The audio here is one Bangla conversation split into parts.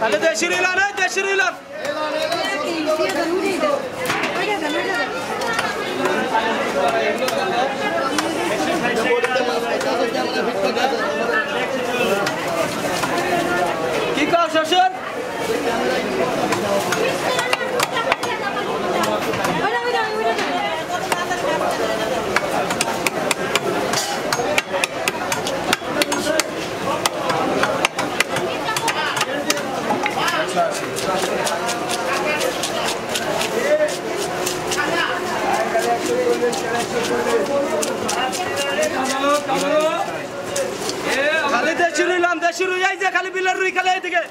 তাহলে দেশি রইলাম এই দেশি রইলাম দিয়ে দেন দেশি রুই যে খালি বিলের রুই খালি এইদিকে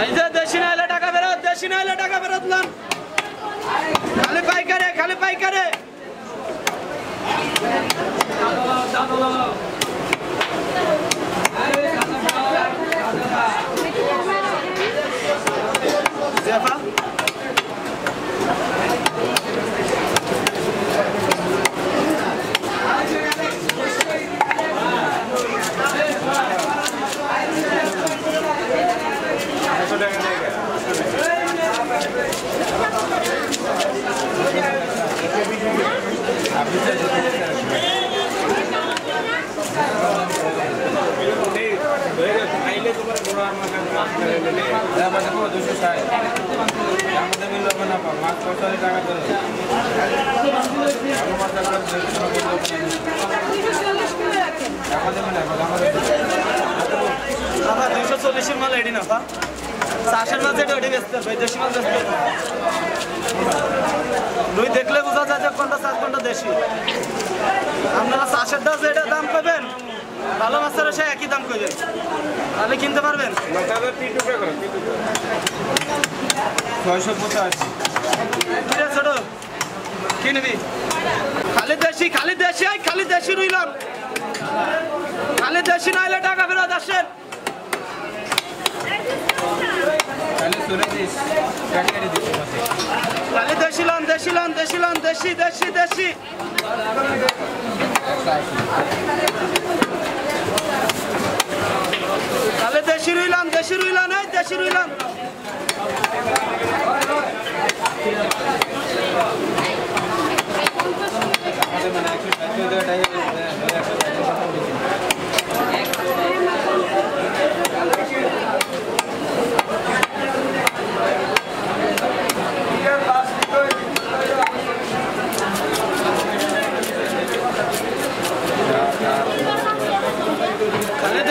এই যে দেশি নাইলে টাকা নাইলে টাকা ফেরত লাম খালি পাইকারে খালি পাইকারে। আমার দুইশো চল্লিশের মাল এডি না চাষের মাছ এটা ওটি দেশি হবে। দেখলে বোঝা যায় যে কোনটা চাষ কোনটা দেশি আপনারা চাষেরটা যেটা দাম পাবেন ভালো মাছের সে একই দাম করবেন তাহলে কিনতে পারবেন? ছয়শো পঁচাশি ছোট, কি নিবি? খালি দেশি খালি দেশি খালি দেশি রইলাম। খালি দেশি নাইলে টাকা ফেরত আসেন। খালি দেশি লন দেশি লন দেশি লন, দেশি দেশি দেশি। when I actually touch you that I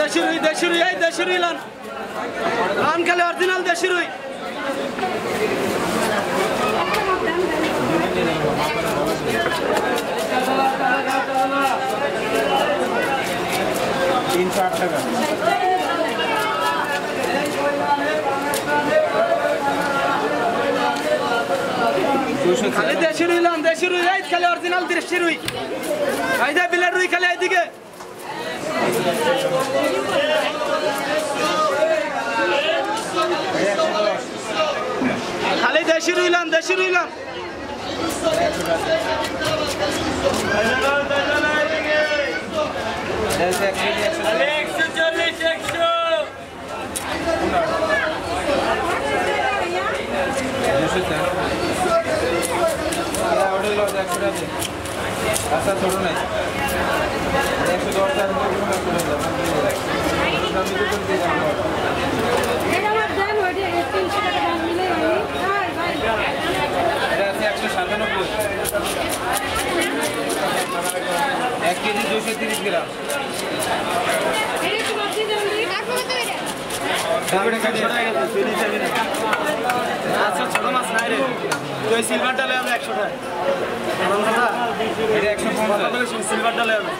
دشروي دشروي اي دشروي لان لان كلي اورجينال دشروي বিলের রুই খালি এইদিকে খালি দেশি রুইলাম দেশি রুইলাম একশো এক কেজি একশো টাকা একশো চল্লিশ একশো দুশো চার ওটা হলো একশো টাকা দিন। আচ্ছা ছোটো নাই একশো দশ টাকা করে কোনো একশো টাকা দাম। আমি তো করে দিয়ে যাব। এটা আমার দাম ওইটা তিনশো টাকা দাম মিলে হয়নি ভাই ভাই এটা আছে একশো সাতানব্বই এক কেজি দুশো তিরিশ গ্রাম এটা একটু বাদ দিয়ে দেবেন দিদি তারপরে তো এটা আচ্ছা ছোট মাছ নাই রে। তুই সিলভারটা লে আমি একশো টাকা এটা একশো পঞ্চাশ। সিলভারটা লে আমি